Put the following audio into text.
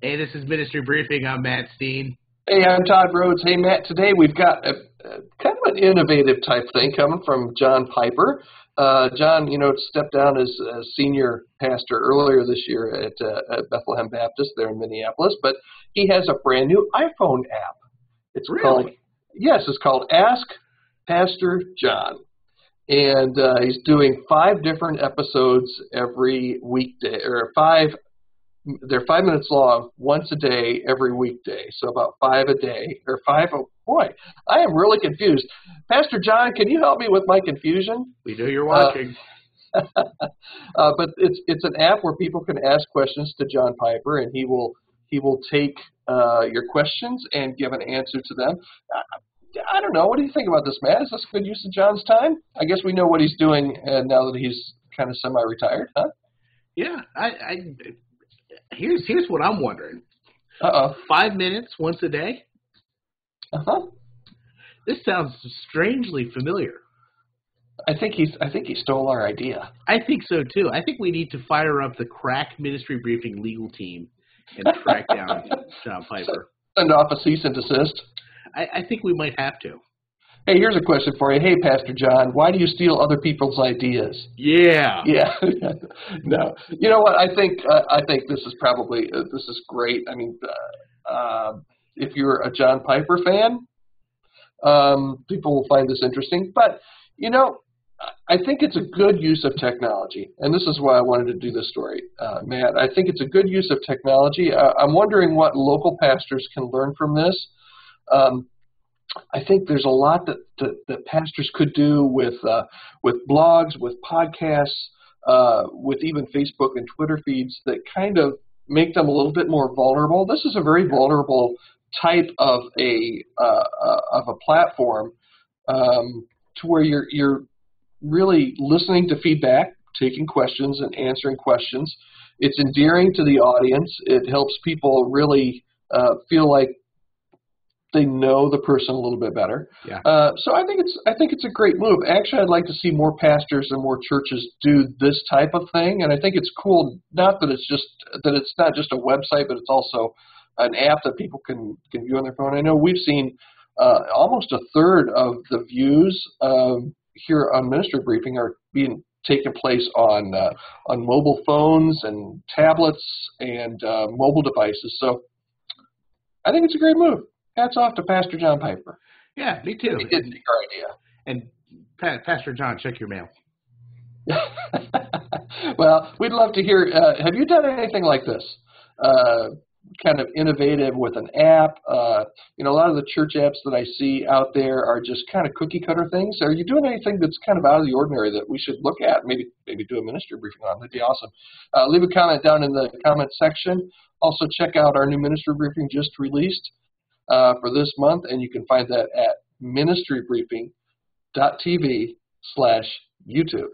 Hey, this is Ministry Briefing. I'm Matt Steen. Hey, I'm Todd Rhoades. Hey, Matt, today we've got a, a kind of an innovative type thing coming from John Piper. Uh, John, you know, stepped down as a senior pastor earlier this year at, uh, at Bethlehem Baptist there in Minneapolis, but he has a brand new iPhone app. It's really? called yes, it's called Ask Pastor John, and uh, he's doing five different episodes every weekday or five they're five minutes long, once a day, every weekday. So about five a day, or five. Oh boy, I am really confused. Pastor John, can you help me with my confusion? We know you're watching. Uh, uh, but it's it's an app where people can ask questions to John Piper, and he will he will take uh, your questions and give an answer to them. I, I don't know. What do you think about this, Matt? Is this good use of John's time? I guess we know what he's doing uh, now that he's kind of semi-retired, huh? Yeah, I, I here's here's what I'm wondering. Uh oh. Five minutes once a day. Uh huh. This sounds strangely familiar. I think he's. I think he stole our idea. I think so too. I think we need to fire up the crack ministry briefing legal team and track down John Piper. Send off a cease and desist. I, I think we might have to. Hey, here's a question for you. Hey, Pastor John, why do you steal other people's ideas? Yeah. Yeah. no. You know what? I think uh, I think this is probably uh, this is great. I mean, uh, uh, if you're a John Piper fan, um, people will find this interesting. But you know, I think it's a good use of technology, and this is why I wanted to do this story, uh, Matt. I think it's a good use of technology. Uh, I'm wondering what local pastors can learn from this. Um, I think there's a lot that, that, that pastors could do with uh, with blogs, with podcasts, uh, with even Facebook and Twitter feeds that kind of make them a little bit more vulnerable. This is a very vulnerable type of a uh, uh of a platform um, to where you're you're really listening to feedback, taking questions, and answering questions. It's endearing to the audience. It helps people really uh, feel like they know the person a little bit better. Yeah. Uh, so I think it's I think it's a great move. Actually, I'd like to see more pastors and more churches do this type of thing, and I think it's cool. Not that it's just that it's not just a website, but it's also an app that people can can view on their phone. I know we've seen uh, almost a third of the views um, here on Ministry Briefing are being taken place on uh, on mobile phones and tablets and uh, mobile devices. So I think it's a great move. Hats off to Pastor John Piper. Yeah, me too. He did take our idea. And pa- Pastor John, check your mail. well, we'd love to hear. Uh, have you done anything like this? Uh, kind of innovative with an app. Uh, you know, a lot of the church apps that I see out there are just kind of cookie cutter things. Are you doing anything that's kind of out of the ordinary that we should look at? Maybe maybe do a ministry briefing on. That'd be awesome. Uh, leave a comment down in the comment section. Also, check out our new ministry briefing just released uh, for this month, and you can find that at ministrybriefing.tv slash YouTube.